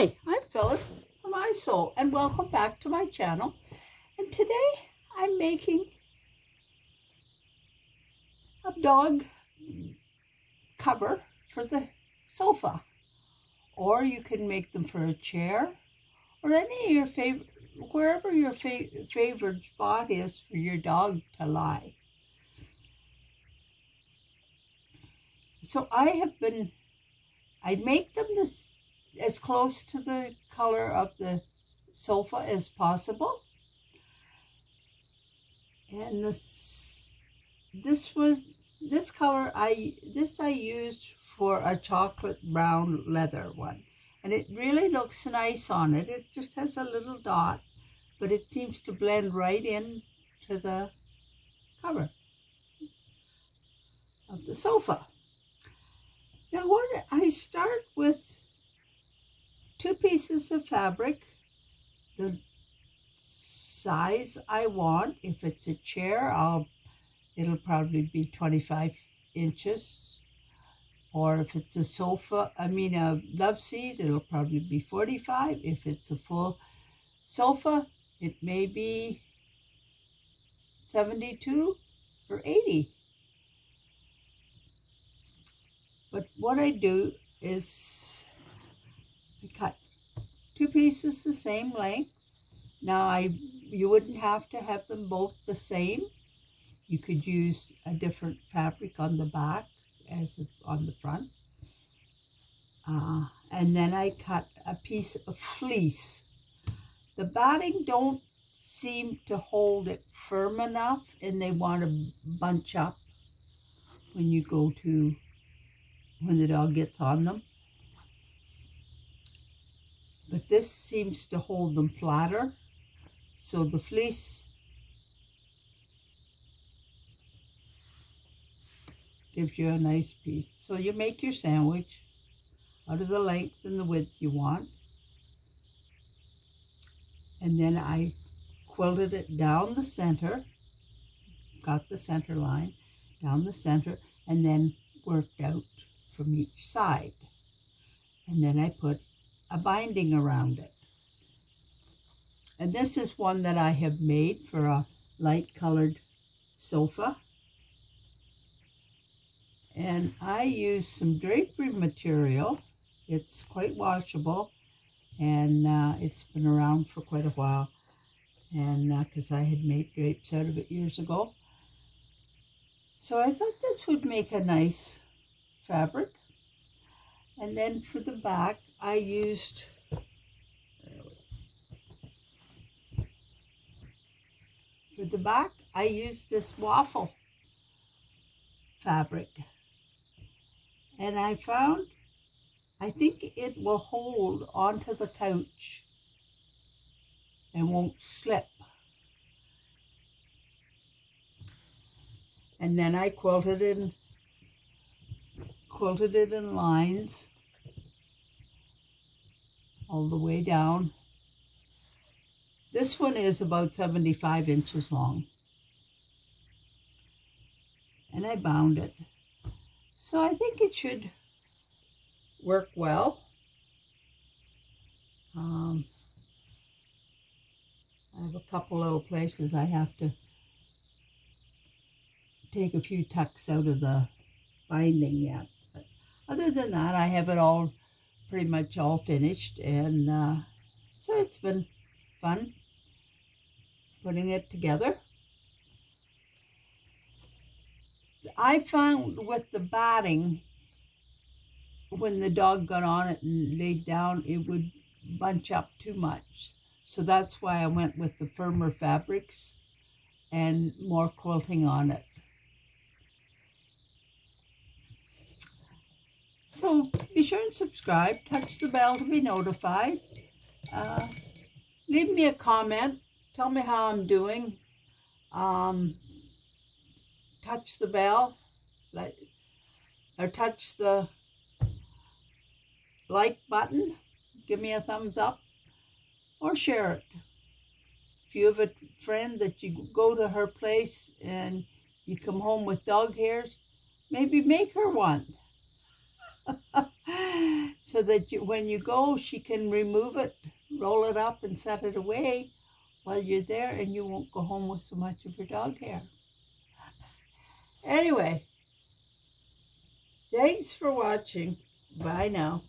Hi, I'm Phyllis from ISEW and welcome back to my channel. And today I'm making a dog cover for the sofa. Or you can make them for a chair or any of your favorite, wherever your fa favorite spot is for your dog to lie. So I have been, I make them this as close to the color of the sofa as possible. And this, this was, this color, I this I used for a chocolate brown leather one. And it really looks nice on it. It just has a little dot, but it seems to blend right in to the cover of the sofa. Now what I start with two pieces of fabric, the size I want. If it's a chair, I'll it'll probably be 25 inches. Or if it's a sofa, I mean a love seat, it'll probably be 45. If it's a full sofa, it may be 72 or 80. But what I do is I cut two pieces the same length. Now, I you wouldn't have to have them both the same. You could use a different fabric on the back as on the front. Uh, and then I cut a piece of fleece. The batting don't seem to hold it firm enough and they want to bunch up when you go to, when the dog gets on them but this seems to hold them flatter. So the fleece gives you a nice piece. So you make your sandwich out of the length and the width you want. And then I quilted it down the center, got the center line down the center, and then worked out from each side. And then I put a binding around it. And this is one that I have made for a light colored sofa. And I use some drapery material. It's quite washable and uh, it's been around for quite a while. And because uh, I had made drapes out of it years ago. So I thought this would make a nice fabric. And then for the back, I used for the back I used this waffle fabric. And I found I think it will hold onto the couch and won't slip. And then I quilted in quilted it in lines all the way down. This one is about 75 inches long. And I bound it. So I think it should work well. Um, I have a couple little places I have to take a few tucks out of the binding yet. Other than that, I have it all pretty much all finished and uh, so it's been fun putting it together. I found with the batting, when the dog got on it and laid down, it would bunch up too much. So that's why I went with the firmer fabrics and more quilting on it. So be sure and subscribe. Touch the bell to be notified. Uh, leave me a comment. Tell me how I'm doing. Um, touch the bell. Like, or touch the like button. Give me a thumbs up. Or share it. If you have a friend that you go to her place and you come home with dog hairs, maybe make her one. so that you, when you go, she can remove it, roll it up, and set it away while you're there, and you won't go home with so much of your dog hair. Anyway, thanks for watching. Bye now.